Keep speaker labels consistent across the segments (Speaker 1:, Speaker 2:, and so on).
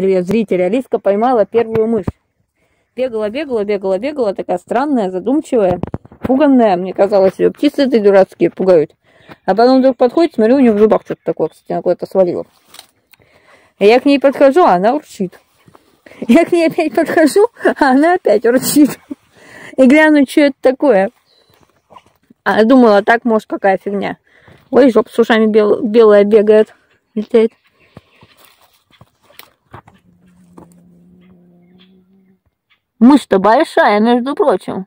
Speaker 1: Привет, зрители. Алиска поймала первую мышь. Бегала, бегала, бегала, бегала, такая странная, задумчивая, пуганная. Мне казалось, ее птицы эти дурацкие пугают. А потом вдруг подходит, смотрю, у нее в зубах что-то такое, кстати, она куда-то свалила. Я к ней подхожу, а она урчит. Я к ней опять подхожу, а она опять урчит. И гляну, что это такое. А думала, так, может, какая фигня. Ой, жопа с ушами бел, белая бегает, летает. Мышь-то большая, между прочим.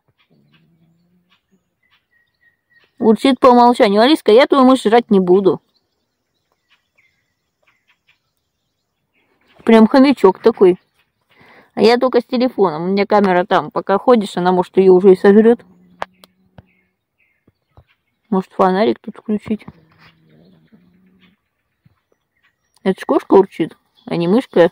Speaker 1: Урчит по умолчанию. Алиска, я твою мышь жрать не буду. Прям хомячок такой. А я только с телефоном. У меня камера там. Пока ходишь, она может ее уже и сожрет. Может фонарик тут включить. Это ж кошка урчит, а не мышка.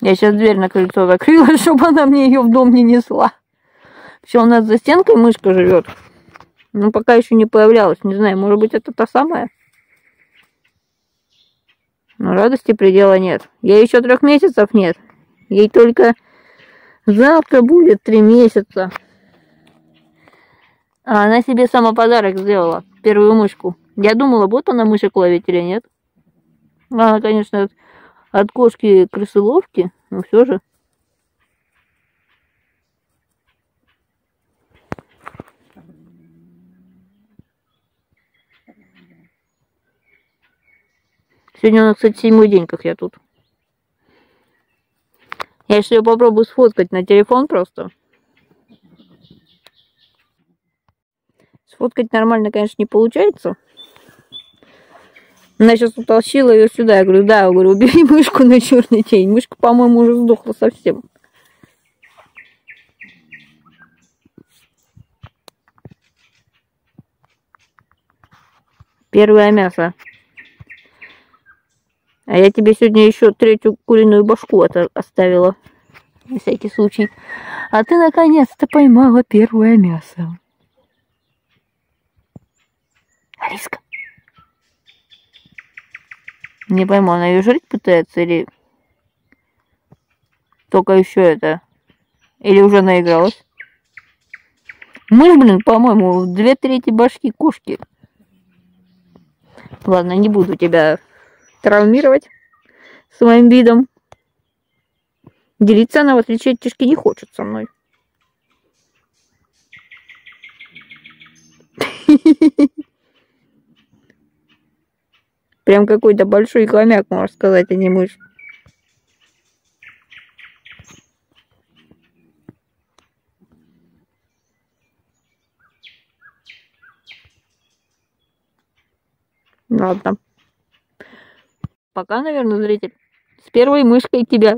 Speaker 1: Я сейчас дверь на крыльцо закрыла, чтобы она мне ее в дом не несла. Все, у нас за стенкой мышка живет. Но пока еще не появлялась. Не знаю, может быть, это та самая? Но радости предела нет. Ей еще трех месяцев нет. Ей только завтра будет три месяца. А она себе сама подарок сделала. Первую мышку. Я думала, будет она мышек ловить или нет. Она, конечно, от кошки крысоловки, но все же. Сегодня у нас, кстати, седьмой день, как я тут. Я сейчас ее попробую сфоткать на телефон просто. Сфоткать нормально, конечно, не получается. Она сейчас утащила ее сюда. Я говорю, да, я говорю, убери мышку на черный день. Мышка, по-моему, уже сдохла совсем. Первое мясо. А я тебе сегодня еще третью куриную башку оставила. На всякий случай. А ты наконец-то поймала первое мясо. Алиска. Не пойму, она ее жрать пытается или только еще это? Или уже наигралась? Мы, блин, по-моему, две трети башки кошки. Ладно, не буду тебя травмировать своим видом. Делиться она, в отличие от Тишки, не хочет со мной. Прям какой-то большой хомяк, можно сказать, а не мышь. Ладно. Пока, наверное, зритель. С первой мышкой тебя.